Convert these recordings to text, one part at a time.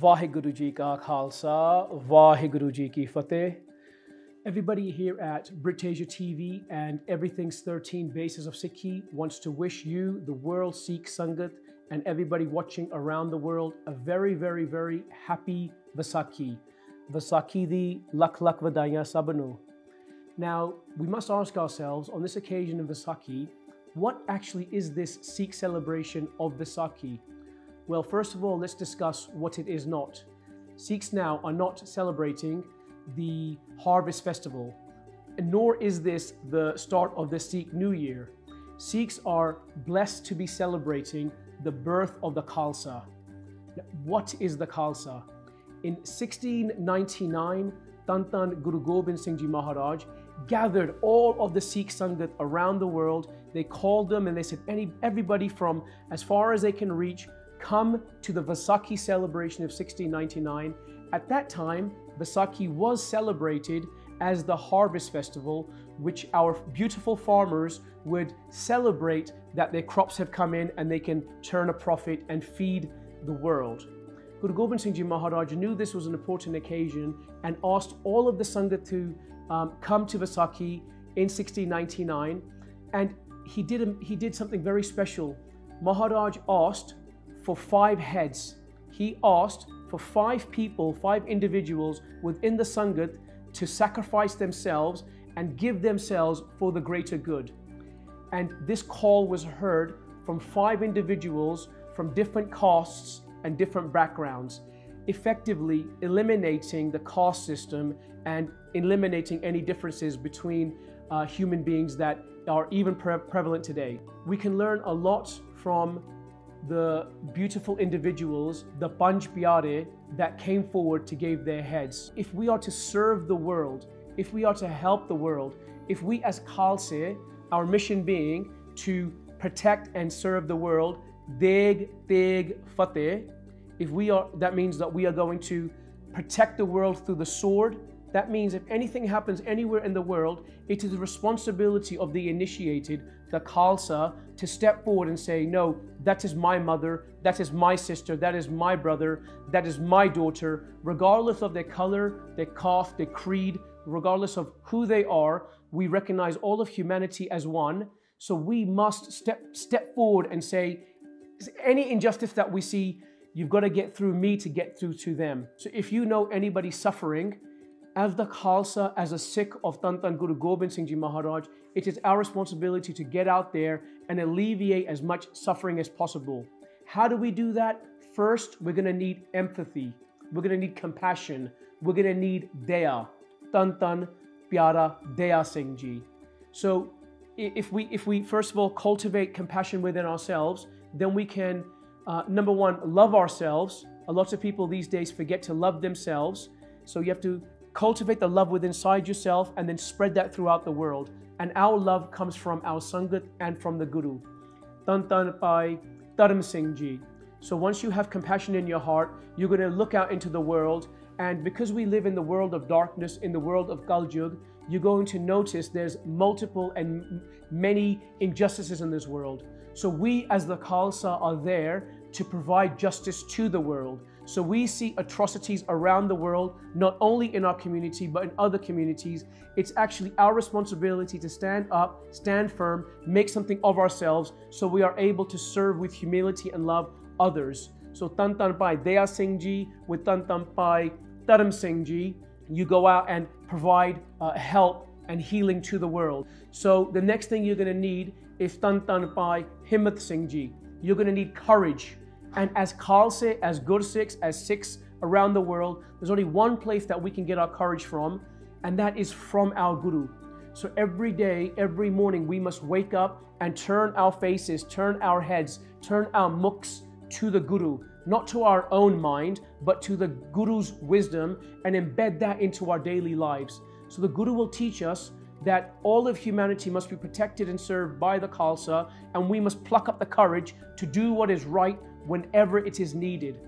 ਵਾਹਿਗੁਰੂ ਜੀ ਕਾ Khalsa Waheguru Ji Ki Fateh. Everybody here at Britasia TV and Everything's 13 Basics of Sikhi wants to wish you, the World Sikh Sangat, and everybody watching around the world a very, very, very happy Vaisakhi. Vaisakhi di lak lak vadaya sabanu. Now, we must ask ourselves on this occasion of Vaisakhi, what actually is this Sikh celebration of Vaisakhi? Well, first of all, let's discuss what it is not. Sikhs now are not celebrating the harvest festival, nor is this the start of the Sikh New Year. Sikhs are blessed to be celebrating the birth of the Khalsa. What is the Khalsa? In 1699, Dhan Dhan Guru Gobind Singh Ji Maharaj gathered all of the Sikh Sangat around the world. They called them and they said, Any, everybody from as far as they can reach, come to the Vaisakhi celebration of 1699. At that time, Vaisakhi was celebrated as the harvest festival, which our beautiful farmers would celebrate that their crops have come in and they can turn a profit and feed the world. Guru Gobind Singh Ji Maharaj knew this was an important occasion and asked all of the Sangha to um, come to Vaisakhi in 1699. And he did, a, he did something very special. Maharaj asked for five heads. He asked for five people, five individuals within the Sangat to sacrifice themselves and give themselves for the greater good. And this call was heard from five individuals from different castes and different backgrounds, effectively eliminating the caste system and eliminating any differences between uh, human beings that are even pre- prevalent today. We can learn a lot from the beautiful individuals, the Panj Pyare, that came forward to give their heads. If we are to serve the world, if we are to help the world, if we as Khalsa, our mission being to protect and serve the world, Deg, Tegh, Fateh, if we are, that means that we are going to protect the world through the sword, that means if anything happens anywhere in the world, it is the responsibility of the initiated, the Khalsa, to step forward and say, No, that is my mother, that is my sister, that is my brother, that is my daughter, regardless of their color, their caste, their creed, regardless of who they are, we recognize all of humanity as one. So we must step, step forward and say, any injustice that we see, you've got to get through me to get through to them. So if you know anybody suffering, as the Khalsa, as a Sikh of Dhan Dhan Guru Gobind Singh Ji Maharaj, it is our responsibility to get out there and alleviate as much suffering as possible. How do we do that? First, we're going to need empathy. We're going to need compassion. We're going to need daya. Dhan Dhan Pyara Daya Singh Ji. So if we, if we first of all cultivate compassion within ourselves, then we can, uh, number one, love ourselves. A lot of people these days forget to love themselves. So you have to cultivate the love within inside yourself and then spread that throughout the world. And our love comes from our Sangat and from the Guru. Tan Tan Singh Ji. So once you have compassion in your heart, you're going to look out into the world. And because we live in the world of darkness, in the world of Kaljug, you're going to notice there's multiple and many injustices in this world. So we as the Khalsa are there to provide justice to the world. So we see atrocities around the world, not only in our community, but in other communities. It's actually our responsibility to stand up, stand firm, make something of ourselves so we are able to serve with humility and love others. So Tantan Bhai Daya Singh Ji with Tantan Bhai Dharam Singh Ji, you go out and provide uh, help and healing to the world. So the next thing you're going to need is Tantan Bhai Himmat Singh Ji. You're going to need courage and as Khalsa, as Gursikhs, as Sikhs around the world, there's only one place that we can get our courage from, and that is from our Guru. So every day, every morning, we must wake up and turn our faces, turn our heads, turn our mukhs to the Guru, not to our own mind, but to the Guru's wisdom and embed that into our daily lives. So the Guru will teach us that all of humanity must be protected and served by the Khalsa, and we must pluck up the courage to do what is right whenever it is needed.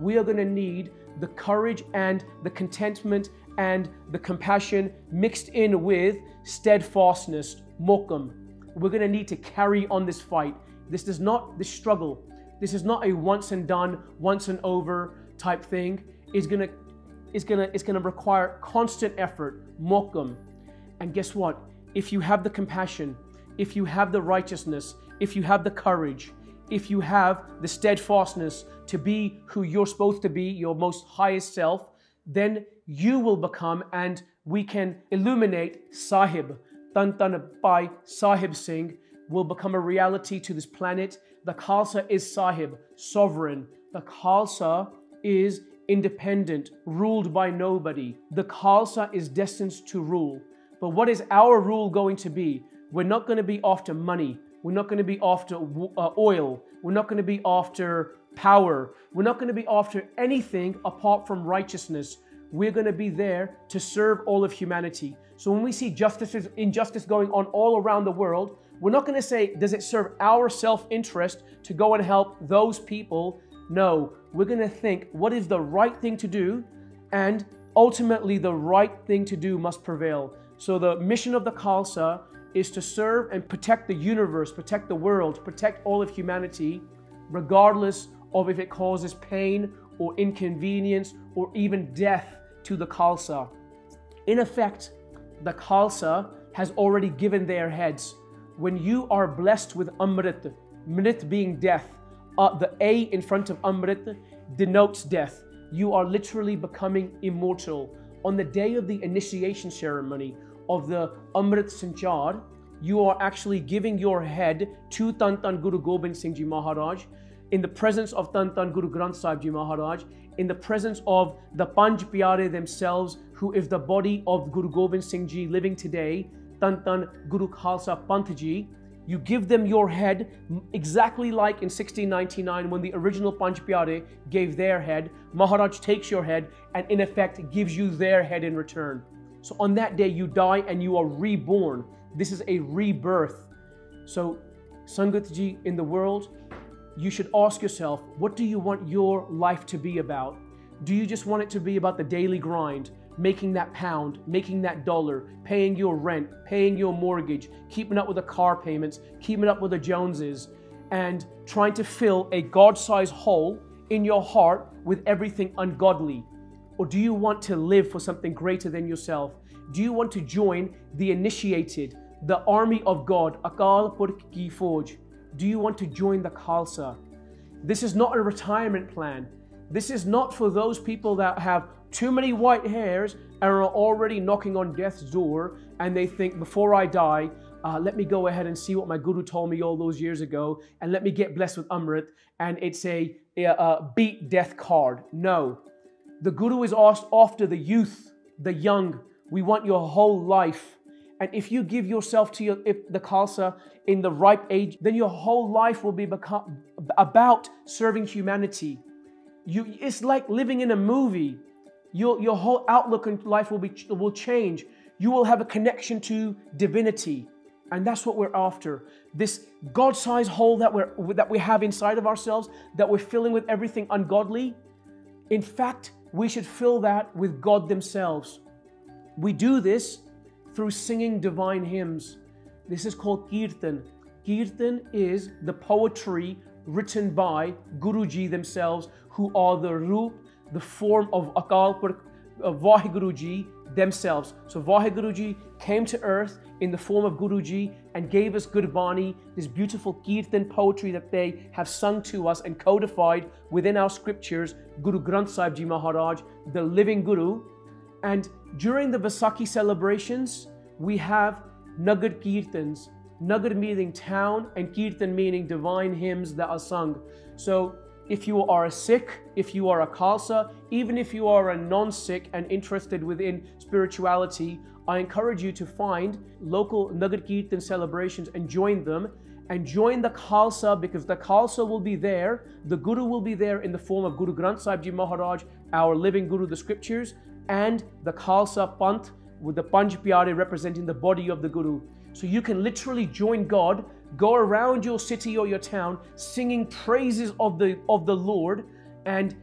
We are going to need the courage and the contentment and the compassion mixed in with steadfastness, mohkam. We're going to need to carry on this fight. This is not this struggle. This is not a once and done, once and over type thing is gonna is gonna is gonna require constant effort, mohkam. And guess what? If you have the compassion, if you have the righteousness, if you have the courage, if you have the steadfastness to be who you're supposed to be, your most highest self, then you will become and we can illuminate Sahib. Tan Tan Bhai Sahib Singh will become a reality to this planet. The Khalsa is Sahib, sovereign. The Khalsa is independent, ruled by nobody. The Khalsa is destined to rule. But what is our rule going to be? We're not going to be after money. We're not going to be after uh, oil. We're not going to be after power. We're not going to be after anything apart from righteousness. We're going to be there to serve all of humanity. So when we see justice, injustice going on all around the world, we're not going to say, does it serve our self interest to go and help those people? No, we're going to think, what is the right thing to do? And ultimately, the right thing to do must prevail. So the mission of the Khalsa is to serve and protect the universe, protect the world, protect all of humanity, regardless of if it causes pain or inconvenience or even death to the Khalsa. In effect, the Khalsa has already given their heads. When you are blessed with Amrit, Mrit being death, uh, the A in front of Amrit denotes death. You are literally becoming immortal. On the day of the initiation ceremony, of the Amrit Sanchar, you are actually giving your head to Tan Tan Guru Gobind Singh Ji Maharaj in the presence of Tan Tan Guru Granth Sahib Ji Maharaj, in the presence of the Panj Pyare themselves, who is the body of Guru Gobind Singh Ji living today, Tan Tan Guru Khalsa Panth Ji. You give them your head exactly like in 1699 when the original Panj Pyare gave their head. Maharaj takes your head and in effect gives you their head in return. So on that day, you die and you are reborn. This is a rebirth. So, Sangatji, in the world, you should ask yourself, what do you want your life to be about? Do you just want it to be about the daily grind, making that pound, making that dollar, paying your rent, paying your mortgage, keeping up with the car payments, keeping up with the Joneses, and trying to fill a God sized hole in your heart with everything ungodly? Or do you want to live for something greater than yourself? Do you want to join the initiated, the army of God, Akal Purkh Ki? Do you want to join the Khalsa? This is not a retirement plan. This is not for those people that have too many white hairs and are already knocking on death's door and they think, before I die, uh, let me go ahead and see what my guru told me all those years ago and let me get blessed with Amrit and it's a, a, a beat death card. No, the Guru is asked after the youth, the young. We want your whole life. And if you give yourself to your, the Khalsa in the ripe age, then your whole life will be become, about serving humanity. You, it's like living in a movie. Your, your whole outlook in life will, be, will change. You will have a connection to divinity. And that's what we're after. This God sized hole that, we're, that we have inside of ourselves, that we're filling with everything ungodly. In fact, we should fill that with God themselves. We do this through singing divine hymns. This is called Kirtan. Kirtan is the poetry written by Guruji themselves, who are the roop, the form of Akal Purkh, uh, Vahiguruji themselves. So Vahiguruji came to earth in the form of Guruji and gave us Gurbani, this beautiful Kirtan poetry that they have sung to us and codified within our scriptures, Guru Granth Sahib Ji Maharaj, the living Guru. And during the Vaisakhi celebrations, we have Nagar Kirtans, Nagar meaning town and Kirtan meaning divine hymns that are sung. So if you are a Sikh, if you are a Khalsa, even if you are a non Sikh and interested within spirituality, I encourage you to find local Nagar Kirtan celebrations and join them. And join the Khalsa because the Khalsa will be there. The Guru will be there in the form of Guru Granth Sahib Ji Maharaj, our living Guru, the scriptures, and the Khalsa Panth with the Panj Pyare representing the body of the Guru. So you can literally join God Go around your city or your town singing praises of the, of the Lord and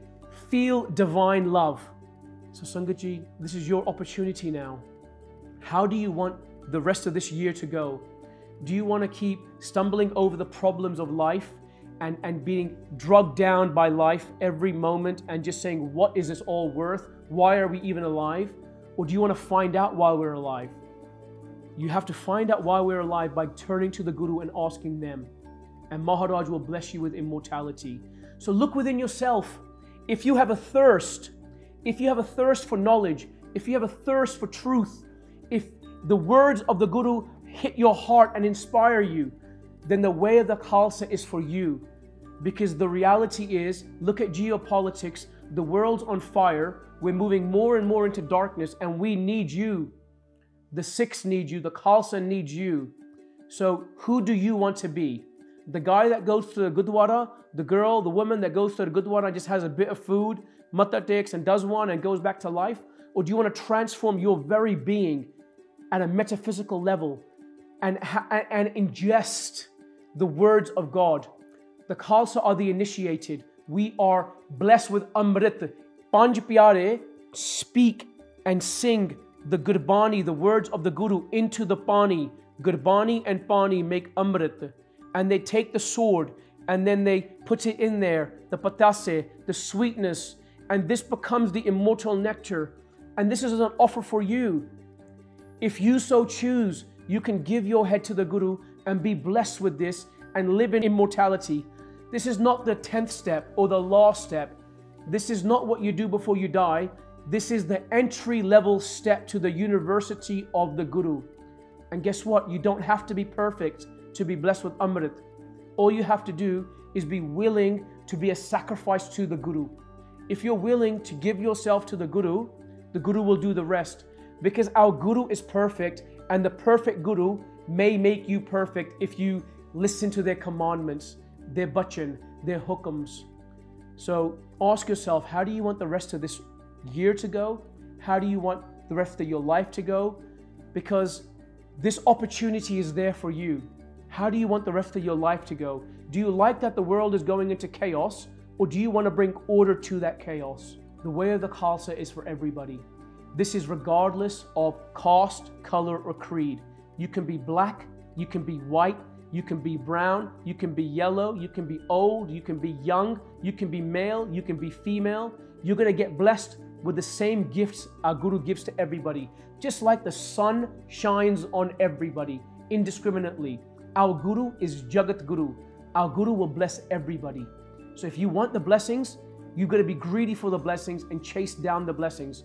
feel divine love. So, Sangatji, this is your opportunity now. How do you want the rest of this year to go? Do you want to keep stumbling over the problems of life and, and being drugged down by life every moment and just saying, What is this all worth? Why are we even alive? Or do you want to find out why we're alive? You have to find out why we're alive by turning to the Guru and asking them. And Maharaj will bless you with immortality. So look within yourself. If you have a thirst, if you have a thirst for knowledge, if you have a thirst for truth, if the words of the Guru hit your heart and inspire you, then the way of the Khalsa is for you. Because the reality is, look at geopolitics, the world's on fire, we're moving more and more into darkness, and we need you. The Sikhs need you, the Khalsa needs you. So, who do you want to be? The guy that goes to the Gurdwara, the girl, the woman that goes to the Gurdwara and just has a bit of food, mata takes and does one and goes back to life? Or do you want to transform your very being at a metaphysical level and, and ingest the words of God. The Khalsa are the initiated. We are blessed with Amrit. Panj Pyare speak and sing the Gurbani, the words of the Guru, into the Pani. Gurbani and Pani make Amrit. And they take the sword and then they put it in there, the patase, the sweetness, and this becomes the immortal nectar. And this is an offer for you. If you so choose, you can give your head to the Guru and be blessed with this and live in immortality. This is not the 10th step or the last step. This is not what you do before you die. This is the entry level step to the university of the Guru. And guess what? You don't have to be perfect to be blessed with Amrit. All you have to do is be willing to be a sacrifice to the Guru. If you're willing to give yourself to the Guru, the Guru will do the rest. Because our Guru is perfect and the perfect guru may make you perfect if you listen to their commandments, their bachan, their hukams. So ask yourself, how do you want the rest of this year to go? How do you want the rest of your life to go? Because this opportunity is there for you. How do you want the rest of your life to go? Do you like that the world is going into chaos, or do you want to bring order to that chaos? The way of the Khalsa is for everybody. This is regardless of caste, color, or creed. You can be black, you can be white, you can be brown, you can be yellow, you can be old, you can be young, you can be male, you can be female. You're going to get blessed with the same gifts our Guru gives to everybody. Just like the sun shines on everybody indiscriminately. Our Guru is Jagat Guru. Our Guru will bless everybody. So if you want the blessings, you've got to be greedy for the blessings and chase down the blessings.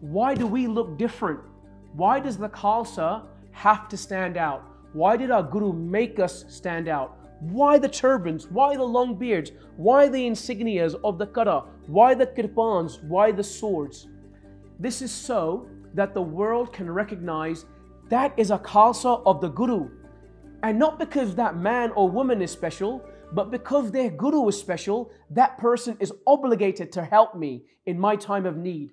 Why do we look different? Why does the Khalsa have to stand out? Why did our Guru make us stand out? Why the turbans? Why the long beards? Why the insignias of the kara? Why the kirpans? Why the swords? This is so that the world can recognize that is a Khalsa of the Guru. And not because that man or woman is special, but because their Guru is special, that person is obligated to help me in my time of need.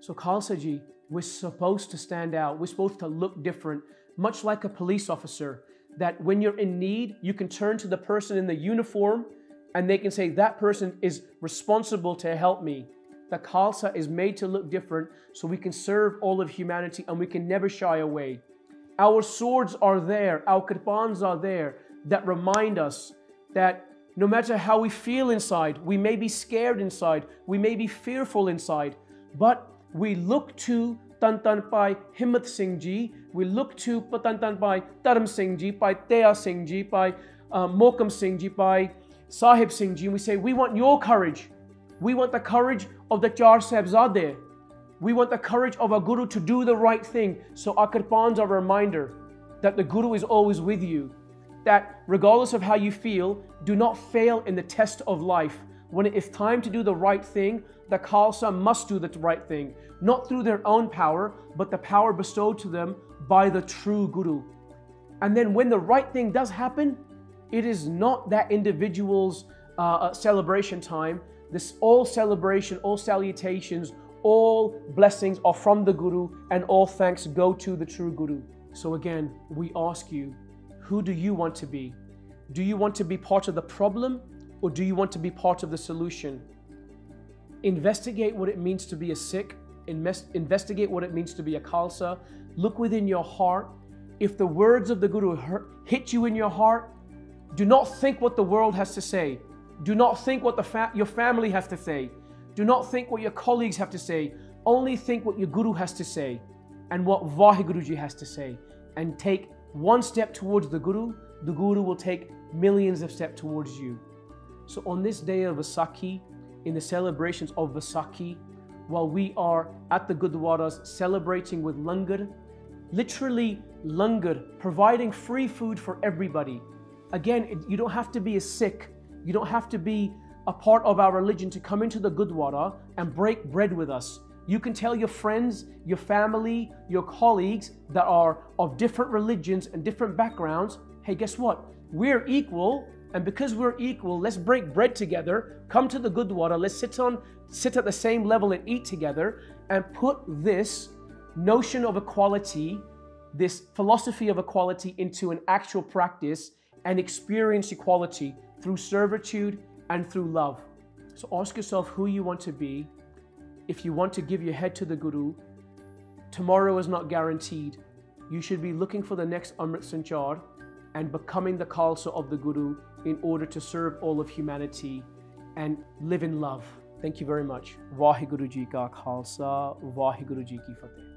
So Khalsa ji, we're supposed to stand out. We're supposed to look different, much like a police officer. That when you're in need, you can turn to the person in the uniform and they can say, That person is responsible to help me. The Khalsa is made to look different so we can serve all of humanity and we can never shy away. Our swords are there, our kirpans are there that remind us that no matter how we feel inside, we may be scared inside, we may be fearful inside, but we look to Tan Tan Bhai Himmat Singh Ji, we look to Tan Tan Bhai Dharam Singh Ji, Bhai Daya Singh Ji, Bhai uh, Mohkam Singh Ji, Bhai Sahib Singh Ji, we say, we want your courage. We want the courage of the Char Sahibzade. We want the courage of a Guru to do the right thing. So our kirpans are a reminder that the Guru is always with you. That regardless of how you feel, do not fail in the test of life. When it is time to do the right thing, the Khalsa must do the right thing, not through their own power, but the power bestowed to them by the true Guru. And then when the right thing does happen, it is not that individual's uh, uh, celebration time. This all celebration, all salutations, all blessings are from the Guru, and all thanks go to the true Guru. So again, we ask you, who do you want to be? Do you want to be part of the problem or do you want to be part of the solution? Investigate what it means to be a Sikh. Invest, investigate what it means to be a Khalsa. Look within your heart. If the words of the Guru hit you in your heart, Do not think what the world has to say. Do not think what the fa- your family has to say. Do not think what your colleagues have to say. Only think what your guru has to say and what Vahiguruji has to say. And take one step towards the guru, the guru will take millions of steps towards you. So on this day of Vaisakhi, in the celebrations of Vaisakhi, while we are at the Gurdwaras celebrating with langar, literally langar, providing free food for everybody. Again, you don't have to be a Sikh, you don't have to be a part of our religion to come into the Gurdwara and break bread with us. You can tell your friends, your family, your colleagues that are of different religions and different backgrounds hey, guess what? We're equal, and because we're equal, let's break bread together, come to the Gurdwara, let's sit on sit at the same level and eat together, and put this notion of equality, this philosophy of equality into an actual practice and experience equality through servitude and through love. So ask yourself who you want to be. If you want to give your head to the Guru, tomorrow is not guaranteed. You should be looking for the next Amrit Sanchar and becoming the Khalsa of the Guru in order to serve all of humanity and live in love. Thank you very much. Vaheguru Ji ka Khalsa, Vaheguru Ji ki Fateh.